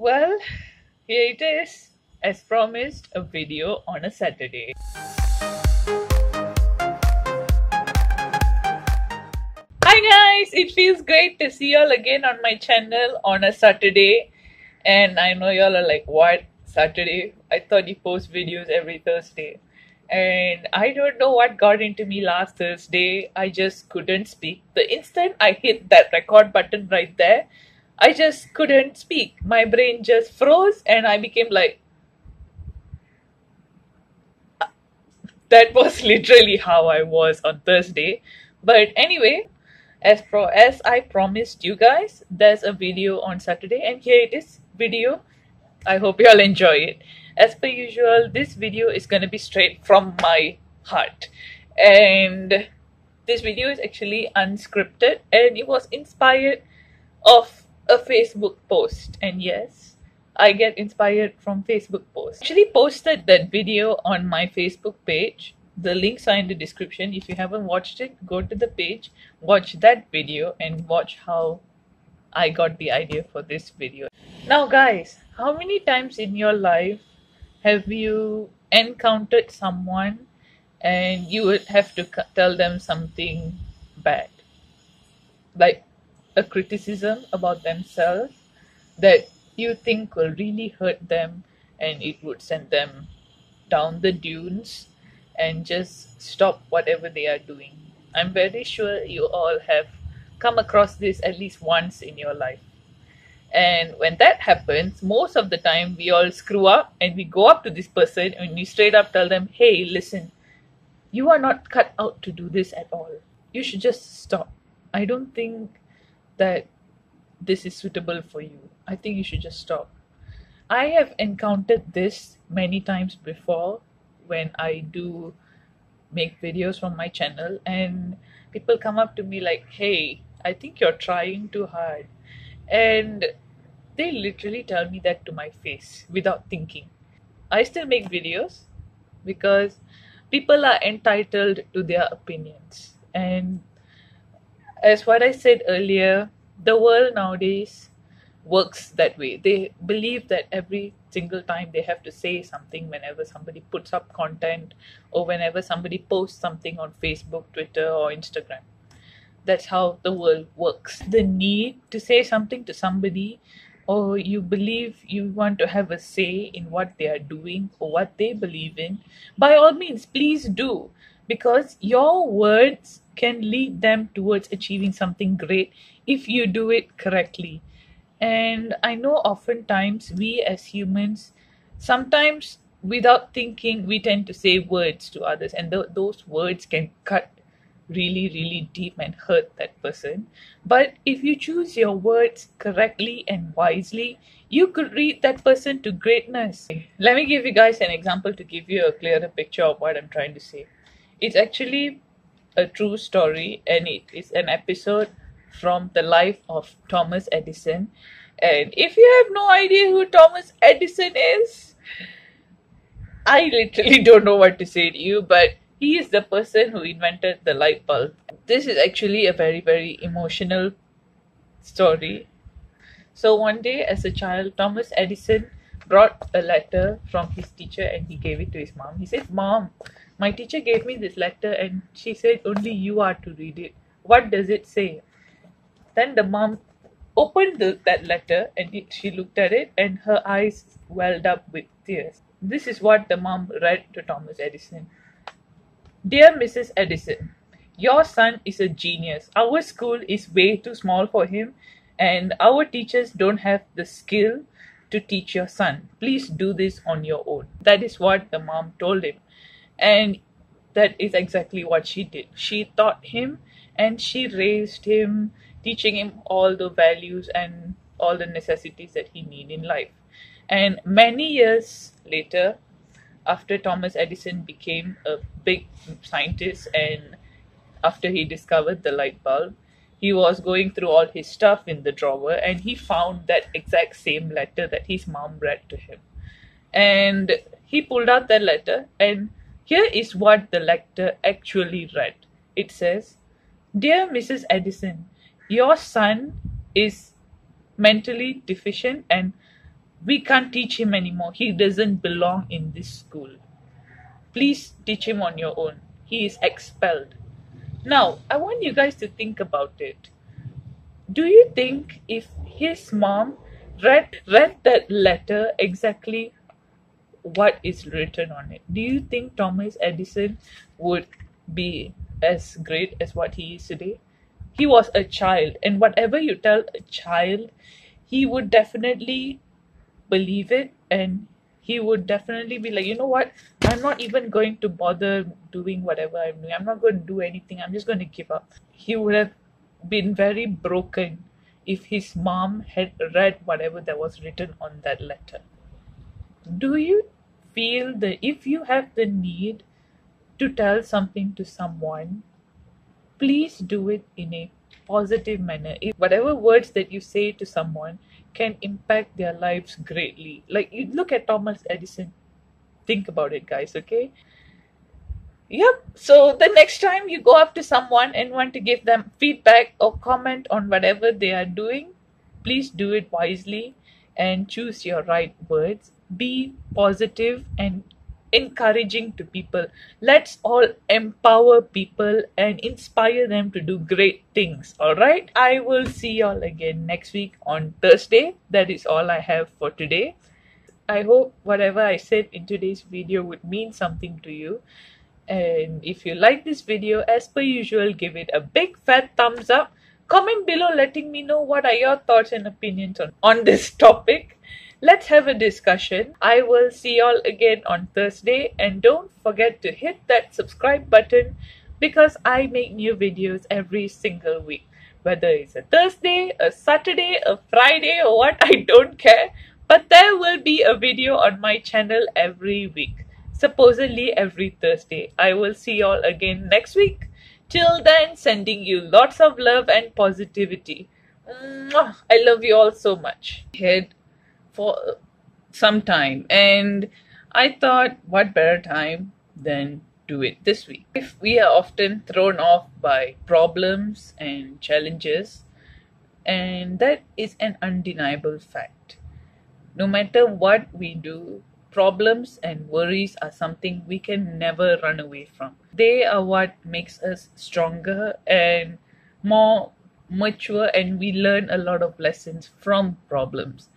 Well, here it is. As promised, a video on a Saturday. Hi guys, it feels great to see y'all again on my channel on a Saturday. And I know y'all are like, what? Saturday? I thought you post videos every Thursday. And I don't know what got into me last Thursday. I just couldn't speak. The instant I hit that record button right there, I just couldn't speak. My brain just froze and I became like, that was literally how I was on Thursday. But anyway, as pro as I promised you guys, there's a video on Saturday, and here it is video. I hope you all enjoy it. As per usual, this video is gonna be straight from my heart, and this video is actually unscripted, and it was inspired of a Facebook post. And yes, I get inspired from Facebook posts. Actually posted that video on my Facebook page. The links are in the description. If you haven't watched it, go to the page, watch that video and watch how I got the idea for this video. Now guys, how many times in your life have you encountered someone and you would have to tell them something bad? Like a criticism about themselves that you think will really hurt them and it would send them down the dunes and just stop whatever they are doing. I'm very sure you all have come across this at least once in your life. And when that happens, most of the time we all screw up and we go up to this person and we straight up tell them, hey, listen, you are not cut out to do this at all. You should just stop. I don't think that this is suitable for you. I think you should just stop. I have encountered this many times before when I do make videos from my channel, and people come up to me like, Hey, I think you're trying too hard. And they literally tell me that to my face without thinking. I still make videos because people are entitled to their opinions. And as what I said earlier, the world nowadays works that way. They believe that every single time they have to say something whenever somebody puts up content or whenever somebody posts something on Facebook, Twitter, or Instagram. That's how the world works. The need to say something to somebody or you believe you want to have a say in what they are doing or what they believe in, by all means, please do because your words can lead them towards achieving something great if you do it correctly. And I know oftentimes we as humans, sometimes without thinking, we tend to say words to others, and th- those words can cut really, really deep and hurt that person. But if you choose your words correctly and wisely, you could lead that person to greatness. Let me give you guys an example to give you a clearer picture of what I'm trying to say. It's actually a true story and it is an episode from the life of Thomas Edison. And if you have no idea who Thomas Edison is, I literally don't know what to say to you, but he is the person who invented the light bulb. This is actually a very, very emotional story. So, one day as a child, Thomas Edison brought a letter from his teacher and he gave it to his mom. He said, Mom, my teacher gave me this letter and she said only you are to read it. What does it say? Then the mom opened the, that letter and it, she looked at it and her eyes welled up with tears. This is what the mom read to Thomas Edison. Dear Mrs. Edison, your son is a genius. Our school is way too small for him and our teachers don't have the skill to teach your son. Please do this on your own. That is what the mom told him. And that is exactly what she did. She taught him and she raised him, teaching him all the values and all the necessities that he need in life. And many years later, after Thomas Edison became a big scientist and after he discovered the light bulb, he was going through all his stuff in the drawer and he found that exact same letter that his mom read to him. And he pulled out that letter and here is what the letter actually read. It says, Dear Mrs. Edison, your son is mentally deficient and we can't teach him anymore. He doesn't belong in this school. Please teach him on your own. He is expelled. Now, I want you guys to think about it. Do you think if his mom read read that letter exactly what is written on it, do you think Thomas Edison would be as great as what he is today? He was a child, and whatever you tell a child, he would definitely believe it and he would definitely be like, you know what? I'm not even going to bother doing whatever I'm doing. I'm not going to do anything. I'm just going to give up. He would have been very broken if his mom had read whatever that was written on that letter. Do you feel that if you have the need to tell something to someone, please do it in a positive manner. If whatever words that you say to someone can impact their lives greatly. Like you look at Thomas Edison. Think about it, guys, okay? Yep. So the next time you go up to someone and want to give them feedback or comment on whatever they are doing, please do it wisely and choose your right words. Be positive and encouraging to people. Let's all empower people and inspire them to do great things. All right. I will see y'all again next week on Thursday. That is all I have for today. I hope whatever I said in today's video would mean something to you. And if you like this video, as per usual, give it a big fat thumbs up. Comment below letting me know what are your thoughts and opinions on, on this topic let's have a discussion. I will see y'all again on Thursday and don't forget to hit that subscribe button because I make new videos every single week. Whether it's a Thursday, a Saturday, a Friday or what, I don't care. But there will be a video on my channel every week. Supposedly every Thursday. I will see y'all again next week. Till then, sending you lots of love and positivity. I love you all so much. Head for some time and I thought what better time than do it this week. If we are often thrown off by problems and challenges and that is an undeniable fact. No matter what we do, problems and worries are something we can never run away from. They are what makes us stronger and more mature and we learn a lot of lessons from problems.